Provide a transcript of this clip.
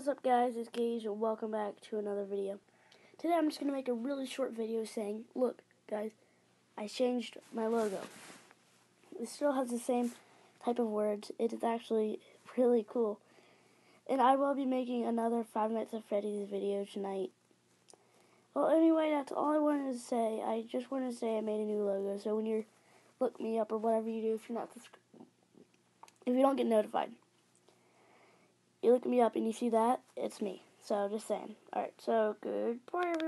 What's up guys, it's Gage and welcome back to another video. Today I'm just going to make a really short video saying, look guys, I changed my logo. It still has the same type of words, it is actually really cool. And I will be making another Five Nights at Freddy's video tonight. Well anyway, that's all I wanted to say. I just wanted to say I made a new logo, so when you look me up or whatever you do, if you're not, if you don't get notified you look me up and you see that, it's me. So just saying. Alright, so good everyone.